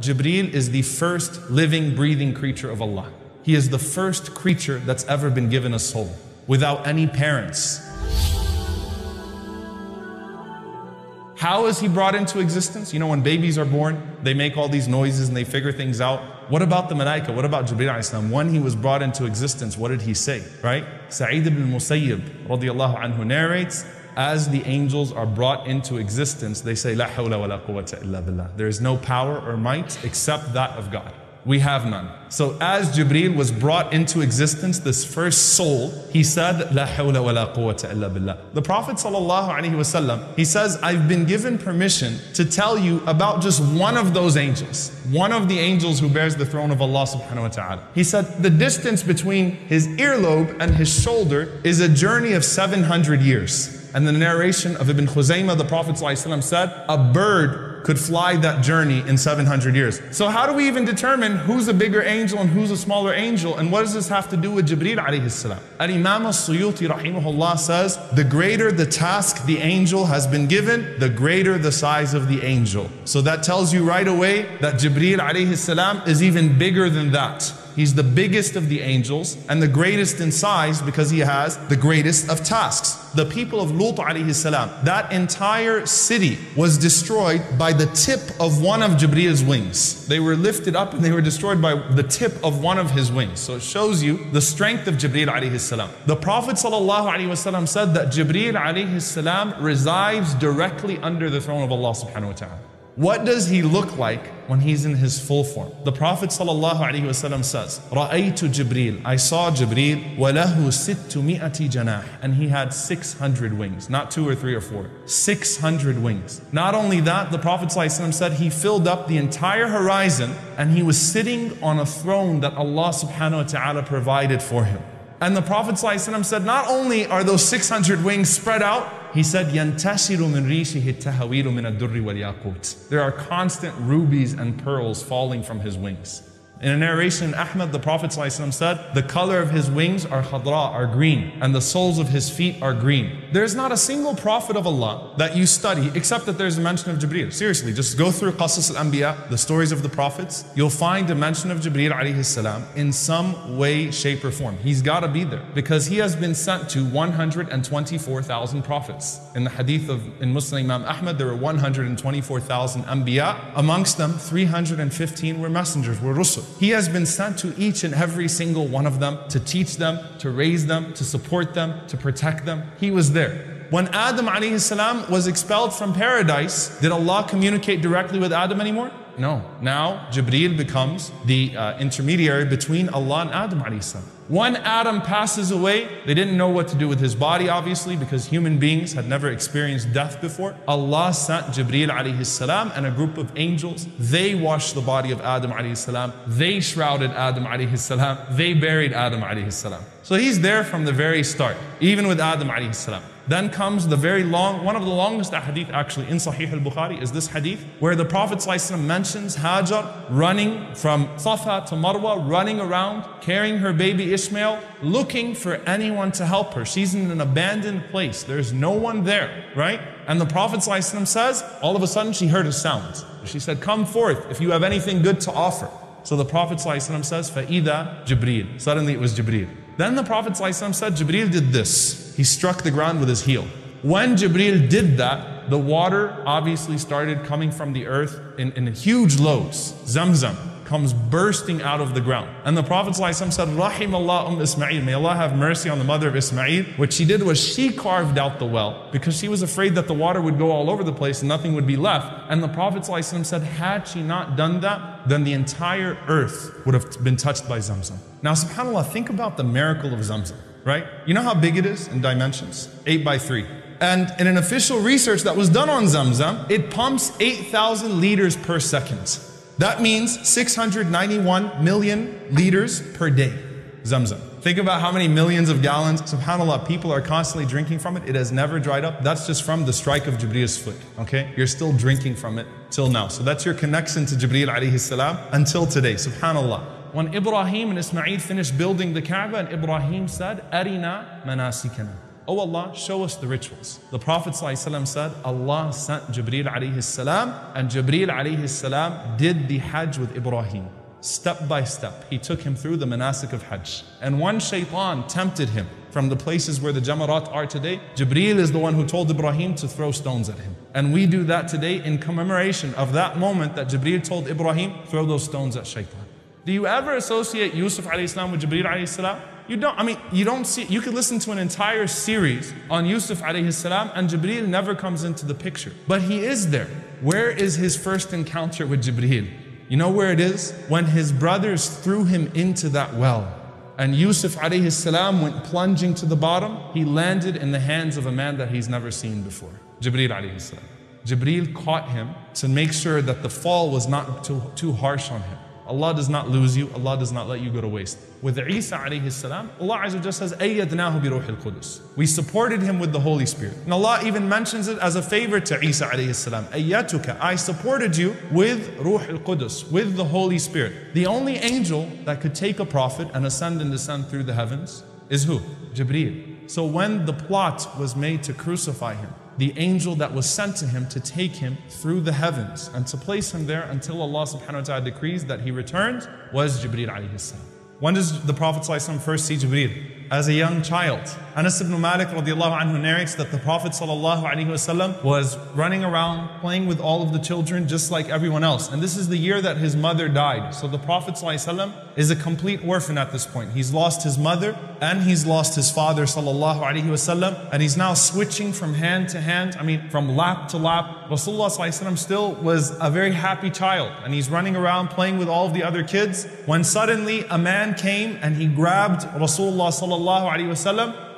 Jibreel is the first living, breathing creature of Allah. He is the first creature that's ever been given a soul without any parents. How is he brought into existence? You know, when babies are born, they make all these noises and they figure things out. What about the Malaika? What about Jibreel Islam? When he was brought into existence, what did he say? Right? Sa'id ibn Musayyib radiallahu anhu narrates, as the angels are brought into existence, they say, La hawla wa la quwwata illa billah. There is no power or might except that of God we have none. So as Jibreel was brought into existence, this first soul, he said, La hawla wa la quwwata illa billah. The Prophet wasallam, he says, I've been given permission to tell you about just one of those angels, one of the angels who bears the throne of Allah subhanahu wa ta'ala. He said, the distance between his earlobe and his shoulder is a journey of 700 years. And the narration of Ibn Khuzaymah, the Prophet ﷺ said, a bird could fly that journey in 700 years. So how do we even determine who's a bigger angel and who's a smaller angel? And what does this have to do with Jibreel alayhi salam? Al-Imam al-Suyuti rahimahullah says, the greater the task the angel has been given, the greater the size of the angel. So that tells you right away that Jibreel alayhi salam is even bigger than that. He's the biggest of the angels and the greatest in size because he has the greatest of tasks. The people of Lut alayhi salam, that entire city was destroyed by the tip of one of Jibreel's wings. They were lifted up and they were destroyed by the tip of one of his wings. So it shows you the strength of Jibreel alayhi salam. The Prophet alayhi said that Jibreel alayhi salam resides directly under the throne of Allah subhanahu wa ta'ala. What does he look like when he's in his full form? The Prophet ﷺ says, رَأَيْتُ Jibreel. I saw Jibreel, وَلَهُ سِتُّ مِئَةِ جَنَاحٍ And he had 600 wings, not two or three or four. 600 wings. Not only that, the Prophet ﷺ said he filled up the entire horizon and he was sitting on a throne that Allah subhanahu wa ta'ala provided for him. And the Prophet ﷺ said, not only are those 600 wings spread out, he said, يَنْتَشِرُ مِنْ رِيشِهِ التَّهَوِيرُ مِنَ الدُّرِّ وَالْيَاقُوتِ There are constant rubies and pearls falling from his wings. In a narration Ahmad, the Prophet said, The color of his wings are khadra, are green, and the soles of his feet are green. There's not a single prophet of Allah that you study except that there's a mention of Jibreel. Seriously, just go through Qasas al-Anbiya, the stories of the prophets. You'll find a mention of Jibreel salam in some way, shape, or form. He's got to be there because he has been sent to 124,000 prophets. In the hadith of in Muslim Imam Ahmad, there were 124,000 Anbiya. Amongst them, 315 were messengers, were rusul. He has been sent to each and every single one of them to teach them, to raise them, to support them, to protect them. He was there. When Adam alayhi was expelled from paradise, did Allah communicate directly with Adam anymore? No. Now Jibreel becomes the uh, intermediary between Allah and Adam When Adam passes away, they didn't know what to do with his body, obviously, because human beings had never experienced death before. Allah sent Jibreel salam and a group of angels. They washed the body of Adam salam. They shrouded Adam salam. They buried Adam salam. So he's there from the very start, even with Adam salam. Then comes the very long, one of the longest hadith actually in Sahih al-Bukhari is this hadith where the Prophet ﷺ mentions Hajar running from Safa to Marwa, running around, carrying her baby Ishmael, looking for anyone to help her. She's in an abandoned place. There's no one there, right? And the Prophet ﷺ says, all of a sudden she heard a sound. She said, come forth if you have anything good to offer. So the Prophet ﷺ says, فَإِذَا Jibreel. Suddenly it was Jibreel. Then the Prophet said, Jibreel did this. He struck the ground with his heel. When Jibreel did that, the water obviously started coming from the earth in, in huge loads. Zamzam comes bursting out of the ground. And the Prophet ﷺ said, Rahim Allah um Ismail, may Allah have mercy on the mother of Ismail. What she did was she carved out the well because she was afraid that the water would go all over the place and nothing would be left. And the Prophet ﷺ said, had she not done that, then the entire earth would have been touched by Zamzam. Now, subhanAllah, think about the miracle of Zamzam, right? You know how big it is in dimensions? 8 by 3. And in an official research that was done on Zamzam, it pumps 8,000 liters per second. That means 691 million liters per day. Zamzam. Think about how many millions of gallons, subhanAllah, people are constantly drinking from it. It has never dried up. That's just from the strike of Jibreel's foot. Okay? You're still drinking from it till now. So that's your connection to Jibreel alayhi salam until today. Subhanallah. When Ibrahim and Ismail finished building the Kaaba, and Ibrahim said, Arina manasikana. Oh Allah, show us the rituals. The Prophet ﷺ said, Allah sent Jibreel alayhi salam, and Jibreel alayhi salam did the Hajj with Ibrahim. Step by step, he took him through the manasik of Hajj. And one shaitan tempted him from the places where the Jamarat are today. Jibreel is the one who told Ibrahim to throw stones at him. And we do that today in commemoration of that moment that Jibreel told Ibrahim, throw those stones at shaitan. Do you ever associate Yusuf alayhi salam with Jibreel alayhi salam? You don't, I mean, you don't see, you could listen to an entire series on Yusuf alayhi salam and Jibreel never comes into the picture. But he is there. Where is his first encounter with Jibreel? You know where it is? When his brothers threw him into that well. And Yusuf alayhi salam went plunging to the bottom. He landed in the hands of a man that he's never seen before. Jibreel alayhi salam. Jibreel caught him to make sure that the fall was not too, too harsh on him. Allah does not lose you, Allah does not let you go to waste. With Isa alayhi salam, Allah Azza wa says, أَيَّدْنَاهُ بِرُوحِ الْقُدُسِ We supported him with the Holy Spirit. And Allah even mentions it as a favor to Isa alayhi salam. أَيَّتُكَ I supported you with Ruh al-Qudus, with the Holy Spirit. The only angel that could take a prophet and ascend and descend through the heavens is who? Jibreel. So when the plot was made to crucify him, the angel that was sent to him to take him through the heavens and to place him there until Allah subhanahu wa ta'ala decrees that he returns was Jibreel alayhi salam. When does the Prophet first see Jibreel? as a young child. Anas ibn Malik radiallahu anhu narrates that the Prophet sallallahu wasallam was running around playing with all of the children just like everyone else. And this is the year that his mother died. So the Prophet sallallahu is a complete orphan at this point. He's lost his mother and he's lost his father sallallahu and he's now switching from hand to hand, I mean from lap to lap. Rasulullah sallallahu still was a very happy child and he's running around playing with all of the other kids when suddenly a man came and he grabbed Rasulullah sallallahu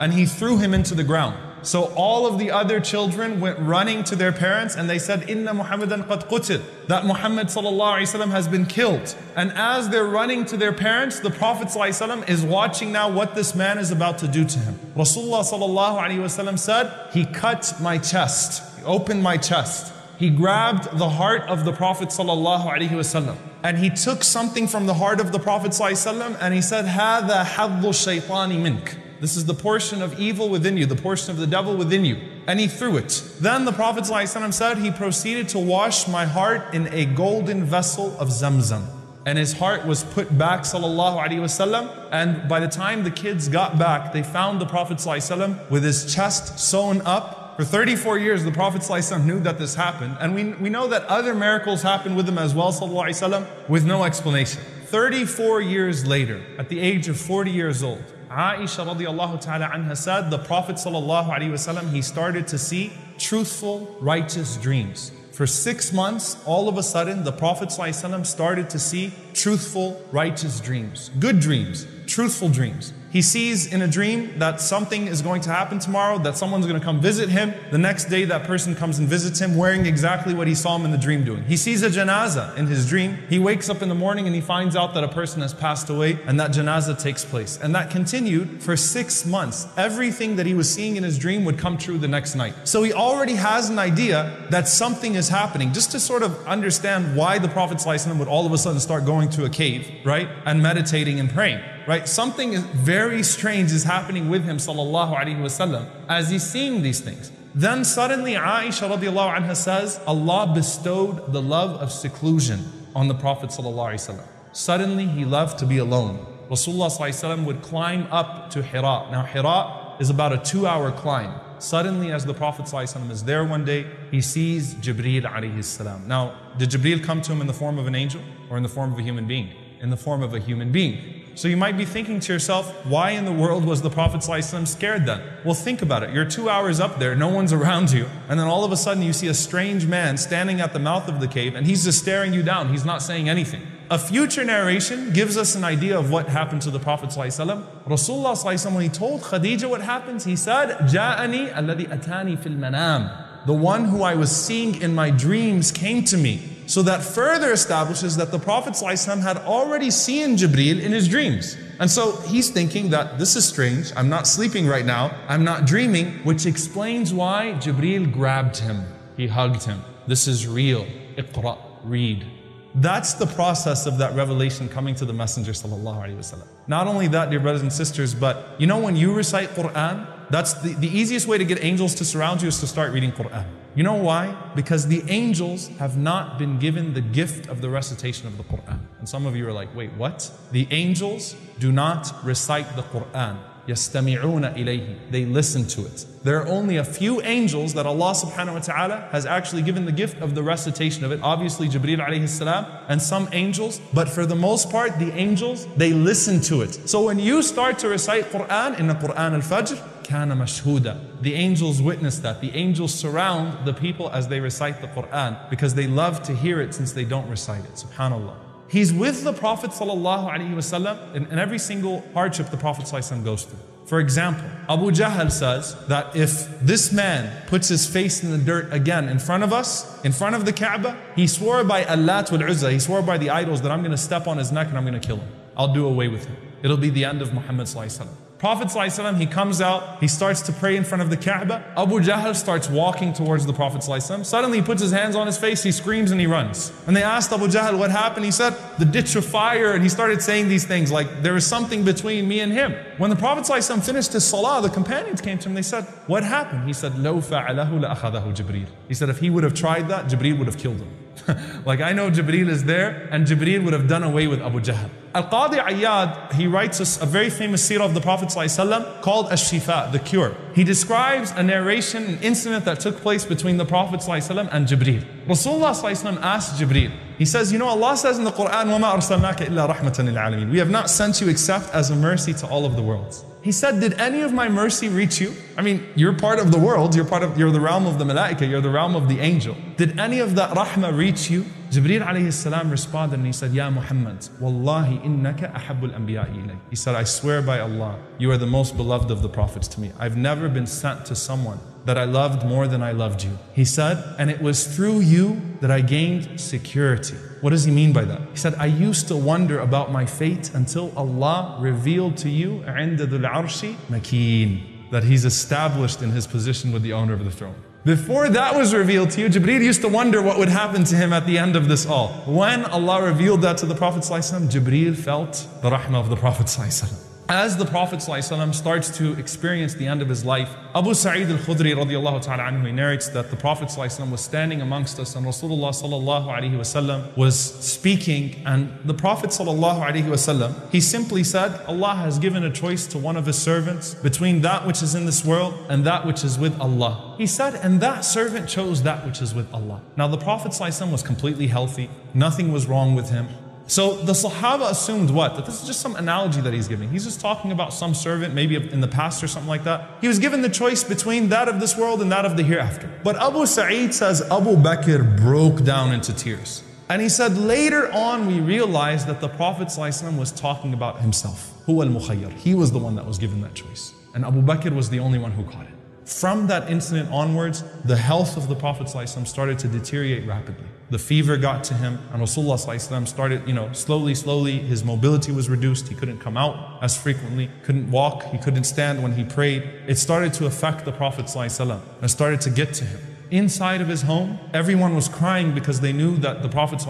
and he threw him into the ground. So all of the other children went running to their parents and they said, Inna Muhammadan qad qutil. That Muhammad has been killed. And as they're running to their parents, the Prophet is watching now what this man is about to do to him. Rasulullah said, He cut my chest, he opened my chest He grabbed the heart of the Prophet sallallahu alaihi wasallam and he took something from the heart of the Prophet ﷺ and he said, هَذَا حَظُّ الشَّيْطَانِ مِنْكَ This is the portion of evil within you, the portion of the devil within you. And he threw it. Then the Prophet ﷺ said, he proceeded to wash my heart in a golden vessel of Zamzam. And his heart was put back, sallallahu alaihi wasallam. And by the time the kids got back, they found the Prophet ﷺ with his chest sewn up for 34 years, the Prophet ﷺ knew that this happened, and we, we know that other miracles happened with him as well, وسلم, with no explanation. 34 years later, at the age of 40 years old, Aisha radiallahu ta'ala anha said, the Prophet ﷺ, he started to see truthful, righteous dreams. For six months, all of a sudden, the Prophet ﷺ started to see truthful, righteous dreams. Good dreams, truthful dreams. He sees in a dream that something is going to happen tomorrow, that someone's going to come visit him. The next day, that person comes and visits him wearing exactly what he saw him in the dream doing. He sees a janazah in his dream. He wakes up in the morning and he finds out that a person has passed away and that janazah takes place. And that continued for six months. Everything that he was seeing in his dream would come true the next night. So he already has an idea that something is happening. Just to sort of understand why the Prophet would all of a sudden start going to a cave, right? And meditating and praying right? Something very strange is happening with him, sallallahu alaihi wasallam, as he's seeing these things. Then suddenly Aisha radiallahu anha says, Allah bestowed the love of seclusion on the Prophet sallallahu alaihi wasallam. Suddenly he loved to be alone. Rasulullah sallallahu would climb up to Hira. Now Hira is about a two-hour climb. Suddenly, as the Prophet ﷺ is there one day, he sees Jibreel alayhi salam. Now, did Jibreel come to him in the form of an angel or in the form of a human being? In the form of a human being. So you might be thinking to yourself, why in the world was the Prophet ﷺ scared then? Well, think about it. You're two hours up there, no one's around you, and then all of a sudden you see a strange man standing at the mouth of the cave, and he's just staring you down. He's not saying anything. A future narration gives us an idea of what happened to the Prophet ﷺ. Rasulullah ﷺ, when he told Khadija what happens, he said, جَاءَنِي الَّذِي أَتَانِي فِي الْمَنَامِ The one who I was seeing in my dreams came to me. So that further establishes that the Prophet ﷺ had already seen Jibreel in his dreams. And so he's thinking that this is strange. I'm not sleeping right now. I'm not dreaming, which explains why Jibreel grabbed him. He hugged him. This is real. Iqra, read. That's the process of that revelation coming to the Messenger. Not only that, dear brothers and sisters, but you know when you recite Quran, That's the, the easiest way to get angels to surround you is to start reading Quran. You know why? Because the angels have not been given the gift of the recitation of the Quran. And some of you are like, wait, what? The angels do not recite the Quran. يستمعون إليه. They listen to it. There are only a few angels that Allah subhanahu wa ta'ala has actually given the gift of the recitation of it. Obviously Jibreel alayhi salam and some angels, but for the most part, the angels, they listen to it. So when you start to recite Quran in the Quran al-Fajr, كان مشهودا. the angels witness that. The angels surround the people as they recite the Quran because they love to hear it since they don't recite it. Subhanallah. He's with the Prophet in, in every single hardship the Prophet goes through. For example, Abu Jahl says that if this man puts his face in the dirt again in front of us, in front of the Kaaba, he swore by Allat wal Uzza, he swore by the idols that I'm going to step on his neck and I'm going to kill him. I'll do away with him. It'll be the end of Muhammad. ﷺ. Prophet ﷺ, he comes out, he starts to pray in front of the Kaaba. Abu Jahl starts walking towards the Prophet ﷺ. Suddenly he puts his hands on his face, he screams and he runs. And they asked Abu Jahl what happened. He said, the ditch of fire. And he started saying these things like, there is something between me and him. When the Prophet ﷺ finished his salah, the companions came to him. They said, what happened? He said, لو فعله لأخذه جبريل. He said, if he would have tried that, Jibreel would have killed him. like I know Jibreel is there and Jibreel would have done away with Abu Jahl. Al-Qadi Ayyad, he writes a, a very famous seerah of the Prophet ﷺ called Ash-Shifa, the cure. He describes a narration, an incident that took place between the Prophet ﷺ and Jibreel. Rasulullah ﷺ asked Jibreel, he says, you know, Allah says in the Quran, وَمَا أَرْسَلْنَاكَ إِلَّا رَحْمَةً لِلْعَالَمِينَ We have not sent you except as a mercy to all of the worlds. He said, Did any of my mercy reach you? I mean, you're part of the world, you're part of you're the realm of the malaika, you're the realm of the angel. Did any of that rahmah reach you? Jibreel alayhi salam responded and he said, Ya Muhammad, Wallahi innaka ahabbul anbiya'i. He said, I swear by Allah, you are the most beloved of the prophets to me. I've never been sent to someone that I loved more than I loved you. He said, and it was through you that I gained security. What does he mean by that? He said, I used to wonder about my fate until Allah revealed to you عند ذو العرش مكين that he's established in his position with the owner of the throne. Before that was revealed to you, Jibreel used to wonder what would happen to him at the end of this all. When Allah revealed that to the Prophet ﷺ, Jibreel felt the rahmah of the Prophet ﷺ. As the Prophet ﷺ starts to experience the end of his life, Abu Sa'id al-Khudri radiallahu ta'ala anhu, he narrates that the Prophet ﷺ was standing amongst us and Rasulullah sallallahu alayhi wasallam was speaking and the Prophet sallallahu alayhi wasallam, he simply said, Allah has given a choice to one of his servants between that which is in this world and that which is with Allah. He said, and that servant chose that which is with Allah. Now the Prophet ﷺ was completely healthy, nothing was wrong with him. So the Sahaba assumed what? That this is just some analogy that he's giving. He's just talking about some servant, maybe in the past or something like that. He was given the choice between that of this world and that of the hereafter. But Abu Sa'id says Abu Bakr broke down into tears. And he said, later on, we realized that the Prophet was talking about himself. He was the one that was given that choice. And Abu Bakr was the only one who caught it. From that incident onwards, the health of the Prophet ﷺ started to deteriorate rapidly the fever got to him, and Rasulullah started, you know, slowly, slowly, his mobility was reduced. He couldn't come out as frequently, couldn't walk, he couldn't stand when he prayed. It started to affect the Prophet and started to get to him. Inside of his home, everyone was crying because they knew that the Prophet's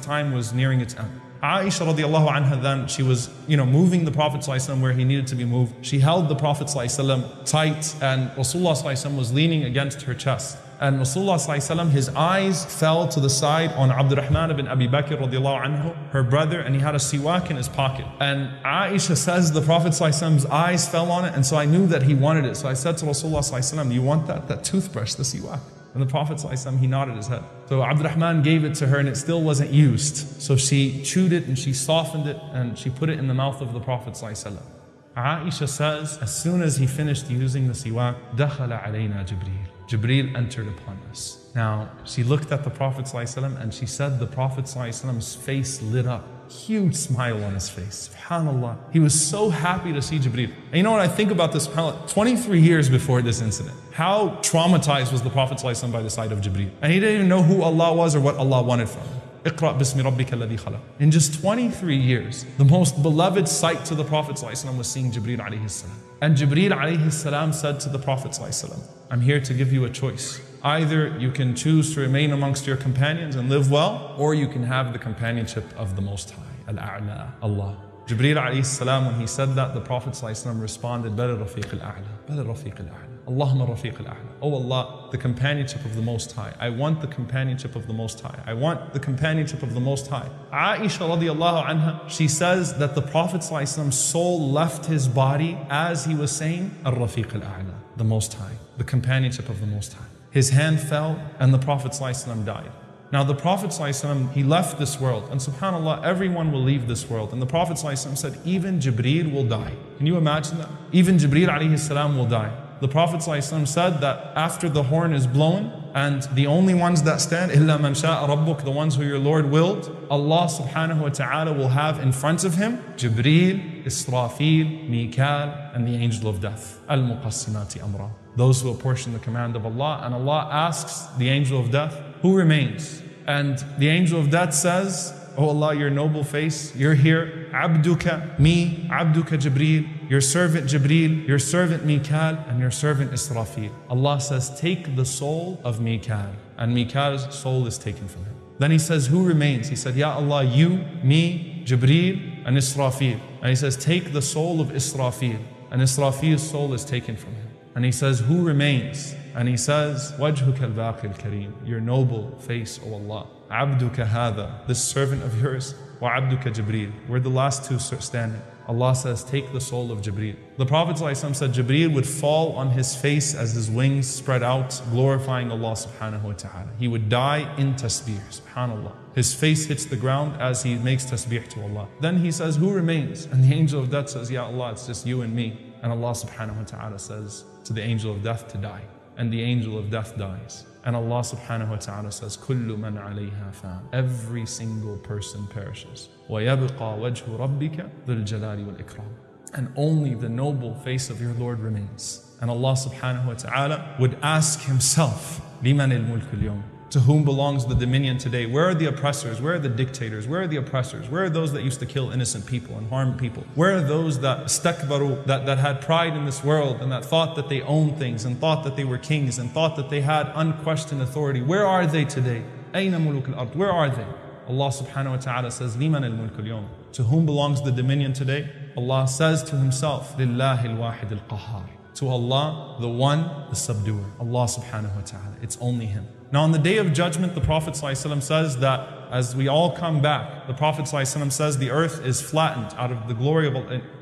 time was nearing its end. Aisha radiallahu anha then, she was, you know, moving the Prophet where he needed to be moved. She held the Prophet tight and Rasulullah was leaning against her chest. And Rasulullah his eyes fell to the side on Abdurrahman ibn Abi Bakr radiallahu anhu, her brother, and he had a siwak in his pocket. And Aisha says the Prophet's eyes fell on it, and so I knew that he wanted it. So I said to Rasulullah, Do you want that? That toothbrush, the siwak? And the Prophet he nodded his head. So Abdurrahman gave it to her and it still wasn't used. So she chewed it and she softened it and she put it in the mouth of the Prophet Aisha says, as soon as he finished using the siwak, دخل علينا جبريل. Jibreel entered upon us. Now, she looked at the Prophet ﷺ and she said the Prophet ﷺ's face lit up. Huge smile on his face. SubhanAllah. He was so happy to see Jibreel. And you know what I think about this? 23 years before this incident, how traumatized was the Prophet ﷺ by the sight of Jibreel? And he didn't even know who Allah was or what Allah wanted from him. اقرأ باسم ربك الذي خلق. In just 23 years, the most beloved sight to the Prophet ﷺ was seeing Jibreel alayhi salam. And Jibreel alayhi salam said to the Prophet ﷺ, I'm here to give you a choice. Either you can choose to remain amongst your companions and live well, or you can have the companionship of the Most High, Al-A'la, Allah. Jibreel alayhi salam, when he said that, the Prophet ﷺ responded, Bal rafiq al-a'la, bal rafiq al-a'la. Allahumma rafiq al-a'la. Oh Allah, the companionship of the Most High. I want the companionship of the Most High. I want the companionship of the Most High. Aisha radiallahu anha, she says that the Prophet ﷺ's soul left his body as he was saying, Ar-rafiq al-a'la, the Most High, the companionship of the Most High His hand fell and the Prophet ﷺ died. Now the Prophet ﷺ, he left this world, and subhanAllah, everyone will leave this world. And the Prophet ﷺ said, even Jibreel will die. Can you imagine that? Even Jibreel alayhi salam will die. The Prophet ﷺ said that after the horn is blown, and the only ones that stand, إِلَّا مَنْ شَاءَ رَبُّكَ, the ones who your Lord willed, Allah subhanahu wa ta'ala will have in front of him Jibreel, Israfil, Mikal, and the angel of death. Al-Muqassimati amra. Those who apportion the command of Allah, and Allah asks the angel of death, who remains? And the angel of death says, Oh Allah, your noble face, you're here. Abduka, me, Abduka Jibreel, your servant Jibreel, your servant Mikal, and your servant Israfil. Allah says, Take the soul of Mikal. And Mikal's soul is taken from him. Then he says, Who remains? He said, Ya Allah, you, me, Jibreel, and Israfil. And he says, Take the soul of Israfil. And Israfil's soul is taken from him. And he says, Who remains? And he says, وَجْهُكَ الْبَاقِ الْكَرِيمِ Your noble face, O Allah. عَبْدُكَ هَذَا This servant of yours. وَعَبْدُكَ جِبْرِيل We're the last two standing. Allah says, take the soul of Jibreel. The Prophet ﷺ said Jibreel would fall on his face as his wings spread out, glorifying Allah subhanahu wa ta'ala. He would die in tasbih, subhanAllah. His face hits the ground as he makes tasbih to Allah. Then he says, who remains? And the angel of death says, Ya Allah, it's just you and me. And Allah subhanahu wa ta'ala says to the angel of death to die and the angel of death dies. And Allah subhanahu wa ta'ala says, كُلُّ مَنْ عَلَيْهَا فَانٍ Every single person perishes. وَيَبْقَى وَجْهُ رَبِّكَ ذُو الْجَلَالِ وَالْإِكْرَامِ And only the noble face of your Lord remains. And Allah subhanahu wa ta'ala would ask Himself, لِمَنِ الْمُلْكُ الْيَوْمِ to whom belongs the dominion today? Where are the oppressors? Where are the dictators? Where are the oppressors? Where are those that used to kill innocent people and harm people? Where are those that stakbaru, that, that had pride in this world and that thought that they owned things and thought that they were kings and thought that they had unquestioned authority? Where are they today? Where are they? Allah subhanahu wa ta'ala says, Liman al To whom belongs the dominion today? Allah says to Himself, Lillahi al-wahid al-qahar. To Allah, the one, the subduer. Allah subhanahu wa ta'ala. It's only Him. Now, on the day of judgment, the Prophet ﷺ says that as we all come back, the Prophet ﷺ says the earth is flattened out of the glory of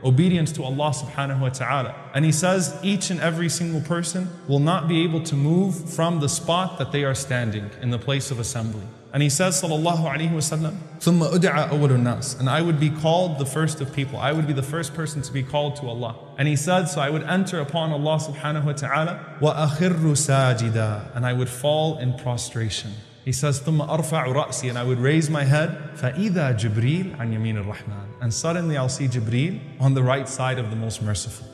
obedience to Allah subhanahu wa ta'ala. And he says each and every single person will not be able to move from the spot that they are standing in the place of assembly. And he says, Sallallahu Alaihi Wasallam, ثُمَّ أُدْعَ أَوَّلُ النَّاسِ And I would be called the first of people. I would be the first person to be called to Allah. And he said, so I would enter upon Allah subhanahu wa ta'ala, وَأَخِرُّ سَاجِدًا And I would fall in prostration. He says, ثُمَّ أَرْفَعُ رَأْسِي And I would raise my head, فَإِذَا جِبْرِيلٌ عَنْ يَمِينِ الرَّحْمَنِ And suddenly I'll see Jibreel on the right side of the most merciful.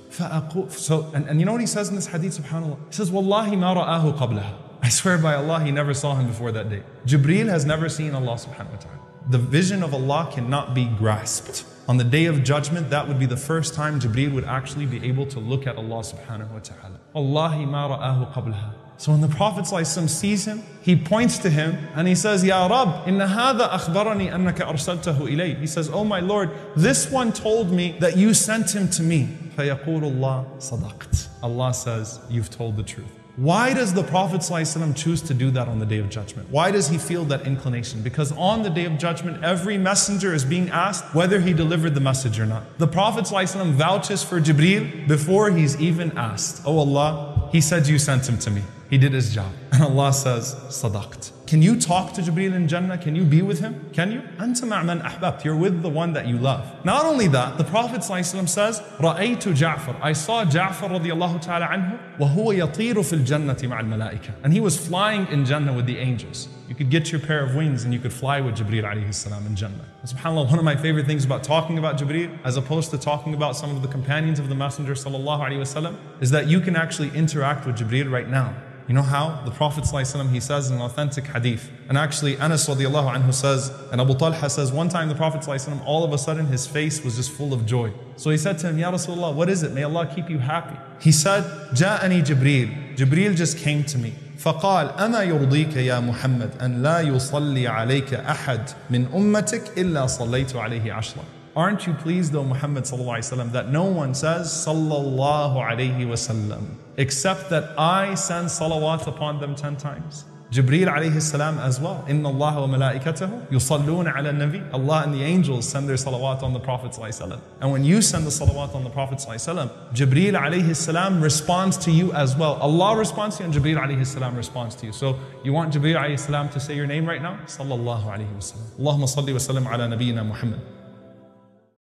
So, and, and you know what he says in this hadith, subhanAllah? He says, وَاللَّهِ مَا رَآهُ قَبْلَهَا I swear by Allah, he never saw him before that day. Jibreel has never seen Allah subhanahu wa ta'ala. The vision of Allah cannot be grasped. On the day of judgment, that would be the first time Jibreel would actually be able to look at Allah subhanahu wa ta'ala. Allahi ma ra'ahu qablaha. So when the Prophet ﷺ sees him, he points to him and he says, Ya Rab, inna hadha akhbarani annaka arsaltahu ilay. He says, Oh my Lord, this one told me that you sent him to me. فَيَقُولُ اللَّهُ صَدَقْتَ Allah says, you've told the truth. Why does the Prophet ﷺ choose to do that on the day of judgment? Why does he feel that inclination? Because on the day of judgment, every messenger is being asked whether he delivered the message or not. The Prophet ﷺ vouches for Jibreel before he's even asked. Oh Allah, he said you sent him to me. He did his job. And Allah says, Sadaqt. Can you talk to Jibreel in Jannah? Can you be with him? Can you? أنت مع من أحببت. You're with the one that you love. Not only that, the Prophet ﷺ says, رأيت جعفر. I saw Ja'far رضي الله تعالى عنه وهو يطير في الجنة مع الملائكة. And he was flying in Jannah with the angels. You could get your pair of wings and you could fly with Jibreel alayhi salam in Jannah. And SubhanAllah, one of my favorite things about talking about Jibreel, as opposed to talking about some of the companions of the Messenger sallallahu alayhi wasallam, is that you can actually interact with Jibreel right now. You know how? The Prophet ﷺ, he says in an authentic hadith. And actually, Anas radiallahu anhu says, and Abu Talha says, one time the Prophet ﷺ, all of a sudden his face was just full of joy. So he said to him, Ya Rasulullah, what is it? May Allah keep you happy. He said, جاءني جبريل. Jibreel just came to me. فقال أما يرضيك يا محمد أن لا يصلي عليك أحد من أمتك إلا صليت عليه عشرا Aren't you pleased, though, Muhammad sallallahu that no one says sallallahu alayhi wasallam except that I send salawat upon them ten times? Jibreel alayhi salam as well. Inna Allah wa malaikatahu yusalluna ala nabi. Allah and the angels send their salawat on the Prophet sallallahu And when you send the salawat on the Prophet sallallahu Jibreel alayhi salam responds to you as well. Allah responds to you and Jibreel alayhi salam responds to you. So you want Jibreel alayhi salam to say your name right now? Sallallahu alayhi wa sallam. Allahumma salli wa sallam ala nabiyyina Muhammad.